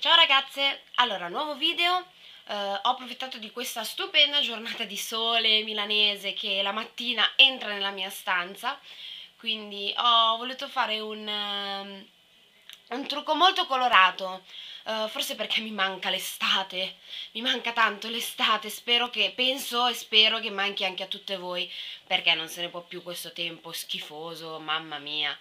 Ciao ragazze, allora nuovo video, eh, ho approfittato di questa stupenda giornata di sole milanese che la mattina entra nella mia stanza, quindi ho voluto fare un, um, un trucco molto colorato, uh, forse perché mi manca l'estate, mi manca tanto l'estate, spero che, penso e spero che manchi anche a tutte voi, perché non se ne può più questo tempo schifoso, mamma mia.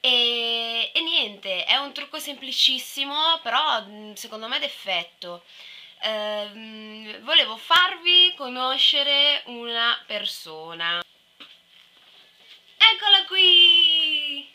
E, e, niente, è un trucco semplicissimo, però mm, secondo me d'effetto. Eh, volevo farvi conoscere una persona. Eccola qui!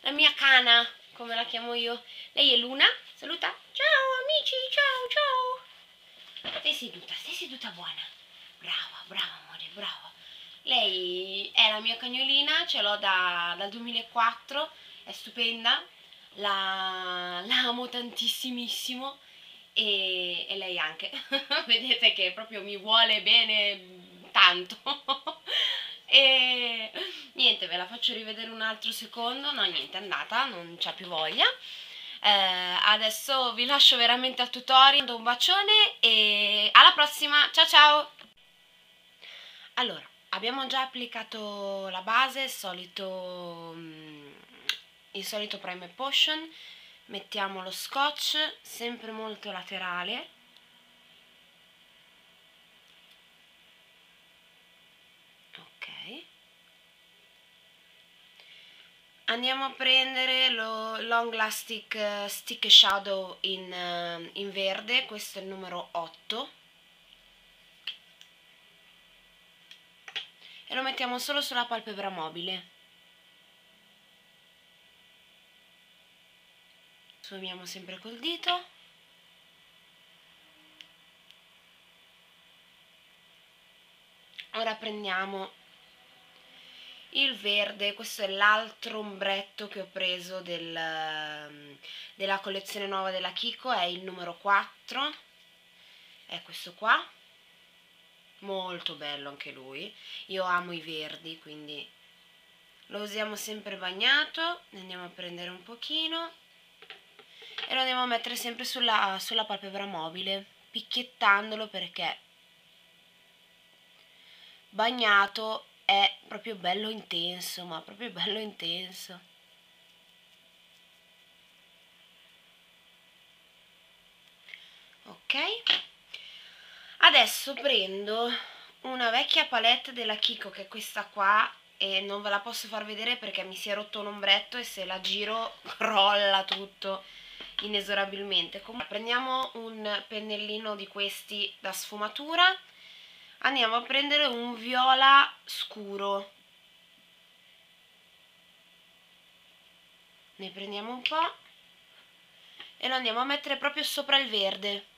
La mia cana, come la chiamo io. Lei è Luna. Saluta. Ciao amici, ciao, ciao. Stai seduta, stai seduta buona. Brava, brava amore, brava. Lei è la mia cagnolina, ce l'ho da, dal 2004, è stupenda, la, la amo tantissimissimo e, e lei anche. Vedete che proprio mi vuole bene tanto. e niente, ve la faccio rivedere un altro secondo. No, niente, è andata, non c'ha più voglia. Eh, adesso vi lascio veramente al tutorial, un bacione e alla prossima, ciao ciao! Allora, abbiamo già applicato la base, il solito, mm, il solito primer potion, mettiamo lo scotch, sempre molto laterale, ok, andiamo a prendere lo long lasting eh, stick shadow in, eh, in verde, questo è il numero 8, e lo mettiamo solo sulla palpebra mobile. Sfumiamo sempre col dito. Ora prendiamo il verde, questo è l'altro ombretto che ho preso del, della collezione nuova della Kiko, è il numero 4, è questo qua molto bello anche lui. Io amo i verdi quindi lo usiamo sempre bagnato. Ne andiamo a prendere un pochino. E lo andiamo a mettere sempre sulla, sulla palpebra mobile picchiettandolo perché bagnato è proprio bello intenso ma proprio bello intenso. Ok Adesso prendo una vecchia palette della Kiko che è questa qua e non ve la posso far vedere perché mi si è rotto un ombretto e se la giro crolla tutto inesorabilmente. Comunque prendiamo un pennellino di questi da sfumatura, andiamo a prendere un viola scuro. Ne prendiamo un po' e lo andiamo a mettere proprio sopra il verde.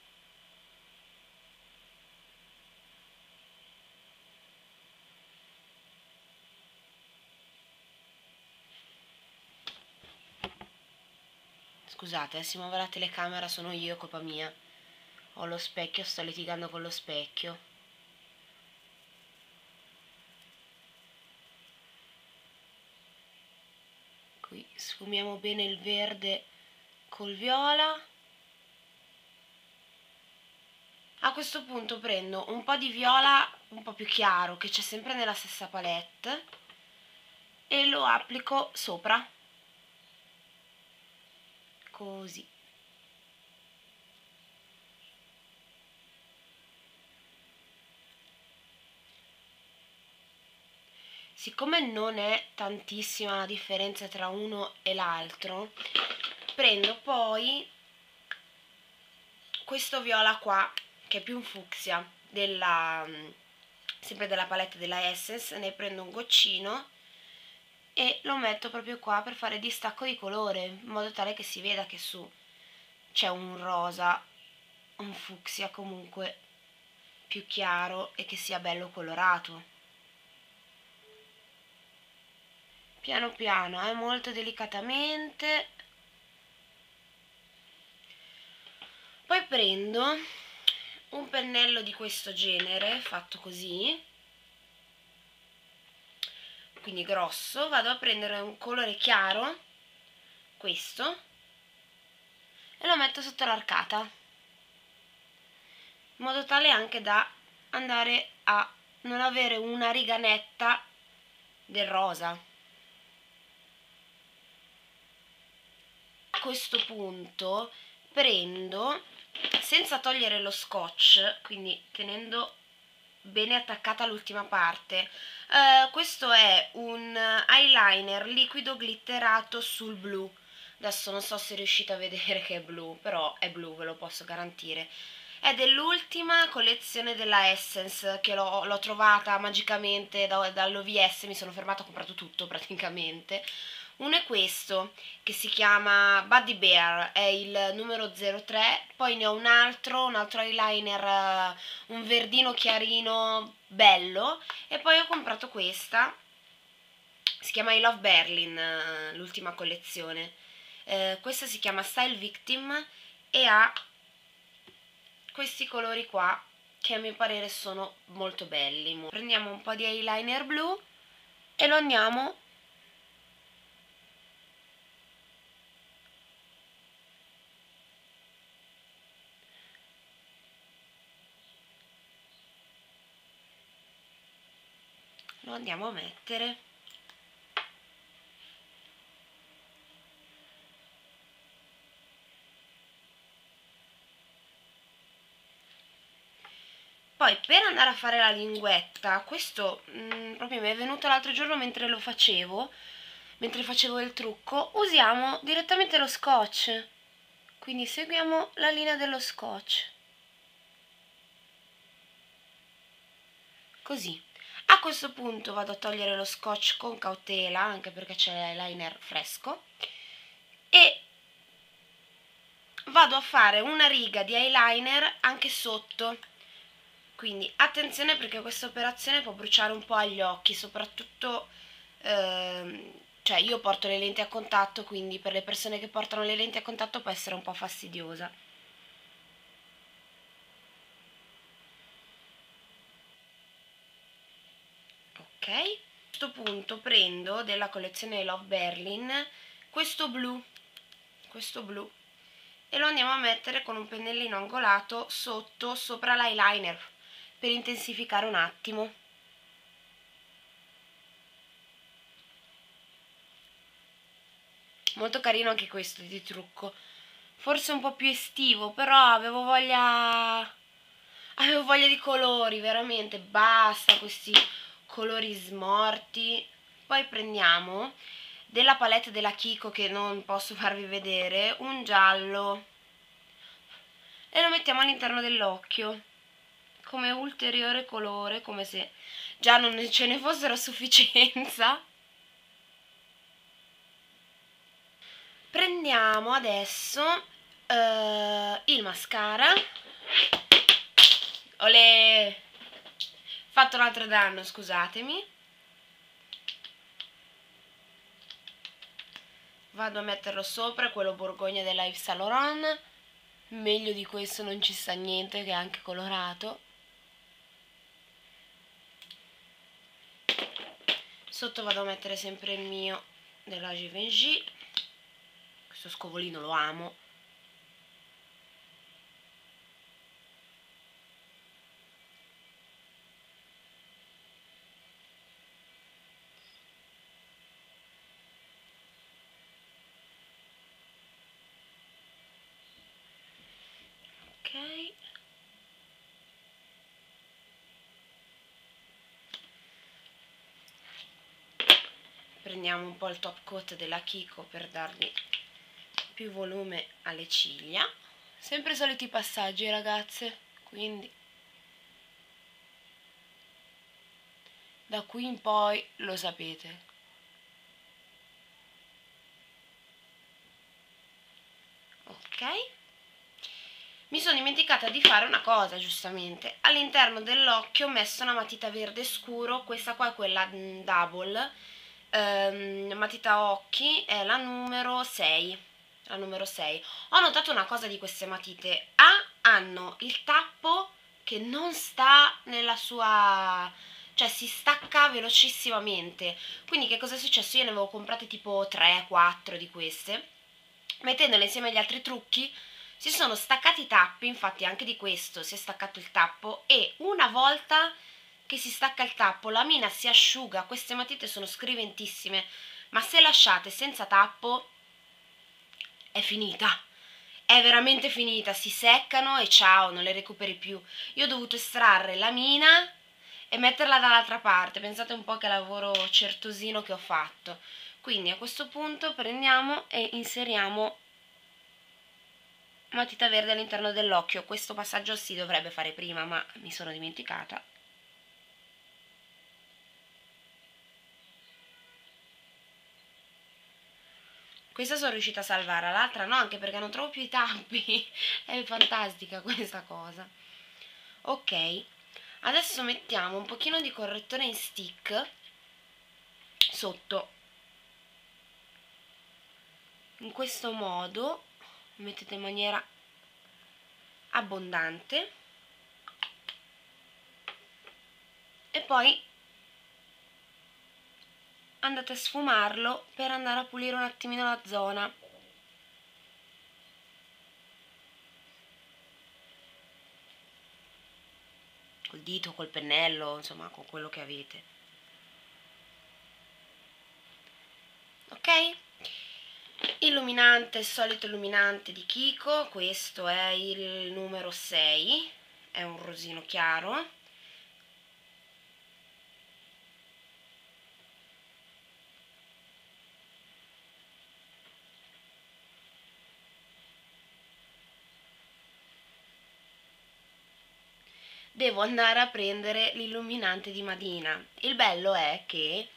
Scusate, eh, si muove la telecamera, sono io, colpa mia. Ho lo specchio, sto litigando con lo specchio. Qui sfumiamo bene il verde col viola. A questo punto prendo un po' di viola un po' più chiaro, che c'è sempre nella stessa palette, e lo applico sopra così. Siccome non è tantissima la differenza tra uno e l'altro prendo poi questo viola qua che è più un fucsia della, sempre della palette della Essence ne prendo un goccino e lo metto proprio qua per fare distacco di colore in modo tale che si veda che su c'è un rosa un fucsia comunque più chiaro e che sia bello colorato. Piano piano eh, molto delicatamente. Poi prendo un pennello di questo genere fatto così quindi grosso, vado a prendere un colore chiaro, questo, e lo metto sotto l'arcata in modo tale anche da andare a non avere una riga netta del rosa. A questo punto prendo senza togliere lo scotch quindi tenendo bene attaccata l'ultima parte. Uh, questo è un eyeliner liquido glitterato sul blu. Adesso non so se riuscite a vedere che è blu però è blu ve lo posso garantire. È dell'ultima collezione della Essence che l'ho trovata magicamente da, dall'OVS mi sono fermata ho comprato tutto praticamente uno è questo, che si chiama Buddy Bear, è il numero 03, poi ne ho un altro, un altro eyeliner, uh, un verdino chiarino bello, e poi ho comprato questa, si chiama I Love Berlin, uh, l'ultima collezione. Uh, questa si chiama Style Victim e ha questi colori qua, che a mio parere sono molto belli. Prendiamo un po' di eyeliner blu e lo andiamo lo andiamo a mettere Poi per andare a fare la linguetta, questo mh, mm, proprio mi è venuto l'altro giorno mentre lo facevo, mentre facevo il trucco, usiamo direttamente lo scotch. Quindi seguiamo la linea dello scotch. Così. A questo punto vado a togliere lo scotch con cautela, anche perché c'è l'eyeliner fresco, e vado a fare una riga di eyeliner anche sotto. Quindi attenzione perché questa operazione può bruciare un po' agli occhi, soprattutto... Ehm, cioè io porto le lenti a contatto, quindi per le persone che portano le lenti a contatto può essere un po' fastidiosa. A questo punto prendo della collezione Love Berlin questo blu questo blu e lo andiamo a mettere con un pennellino angolato sotto sopra l'eyeliner per intensificare un attimo. Molto carino anche questo di trucco. Forse un po' più estivo però avevo voglia avevo voglia di colori veramente. Basta questi colori smorti. Poi prendiamo della palette della Kiko che non posso farvi vedere un giallo. E lo mettiamo all'interno dell'occhio come ulteriore colore come se già non ce ne fossero a sufficienza. Prendiamo adesso uh, il mascara. Olè! Fatto un altro danno, scusatemi. Vado a metterlo sopra, quello Borgogna della Yves Saint Laurent. Meglio di questo non ci sta niente, che è anche colorato. Sotto vado a mettere sempre il mio della Givenchy. Questo scovolino lo amo. Prendiamo un po' il top coat della Kiko per dargli più volume alle ciglia. Sempre i soliti passaggi ragazze quindi da qui in poi lo sapete. Ok. Mi sono dimenticata di fare una cosa giustamente. All'interno dell'occhio ho messo una matita verde scuro questa qua è quella double ehm, matita occhi è la numero 6 la numero 6 ho notato una cosa di queste matite. A hanno il tappo che non sta nella sua cioè si stacca velocissimamente. Quindi che cosa è successo? io ne avevo comprate tipo 3-4 di queste. Mettendole insieme agli altri trucchi si sono staccati i tappi, infatti anche di questo si è staccato il tappo e una volta che si stacca il tappo la mina si asciuga, queste matite sono scriventissime, ma se lasciate senza tappo è finita. È veramente finita, si seccano e ciao, non le recuperi più. Io ho dovuto estrarre la mina e metterla dall'altra parte. Pensate un po' che lavoro certosino che ho fatto. Quindi a questo punto prendiamo e inseriamo matita verde all'interno dell'occhio. Questo passaggio si dovrebbe fare prima, ma mi sono dimenticata. Questa sono riuscita a salvare, l'altra no, anche perché non trovo più i tappi. È fantastica questa cosa. Ok, adesso mettiamo un pochino di correttore in stick sotto. In questo modo mettete in maniera abbondante e poi andate a sfumarlo per andare a pulire un attimino la zona col dito, col pennello, insomma con quello che avete ok? illuminante, il solito illuminante di Kiko, questo è il numero 6, è un rosino chiaro. Devo andare a prendere l'illuminante di Madina. Il bello è che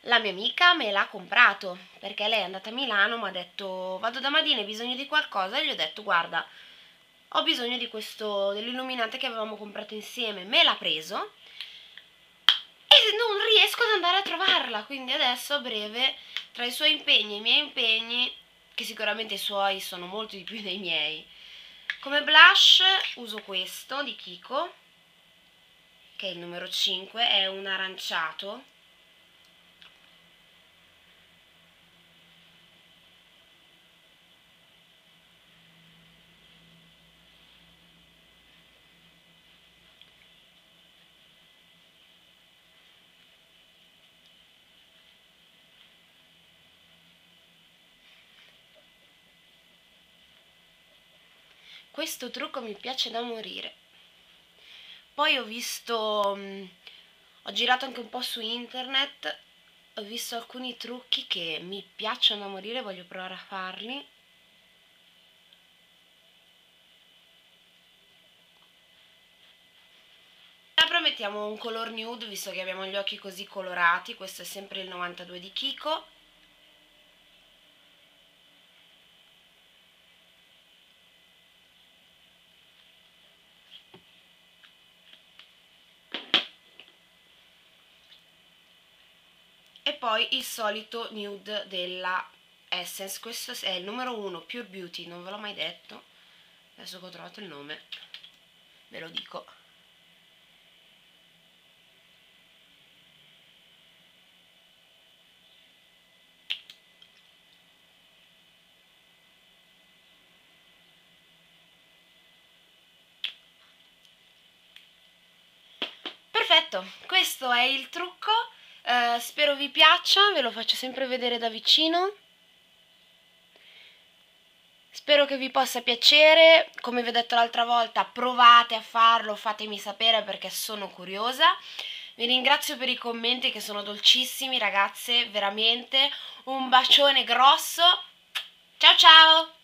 la mia amica me l'ha comprato perché lei è andata a Milano mi ha detto vado da Madina hai bisogno di qualcosa? E gli ho detto guarda ho bisogno di questo dell'illuminante che avevamo comprato insieme. Me l'ha preso e non riesco ad andare a trovarla. Quindi adesso a breve tra i suoi impegni e i miei impegni che sicuramente i suoi sono molto di più dei miei come blush uso questo di Kiko che è il numero 5 è un aranciato. Questo trucco mi piace da morire poi ho visto um, ho girato anche un po' su internet ho visto alcuni trucchi che mi piacciono da morire voglio provare a farli. Ora mettiamo un color nude visto che abbiamo gli occhi così colorati questo è sempre il 92 di Kiko poi il solito nude della Essence. Questo è il numero 1 Pure Beauty non ve l'ho mai detto. Adesso che ho trovato il nome ve lo dico. Perfetto questo è il trucco Uh, spero vi piaccia, ve lo faccio sempre vedere da vicino. Spero che vi possa piacere, come vi ho detto l'altra volta, provate a farlo, fatemi sapere perché sono curiosa. Vi ringrazio per i commenti che sono dolcissimi ragazze, veramente. Un bacione grosso. Ciao ciao!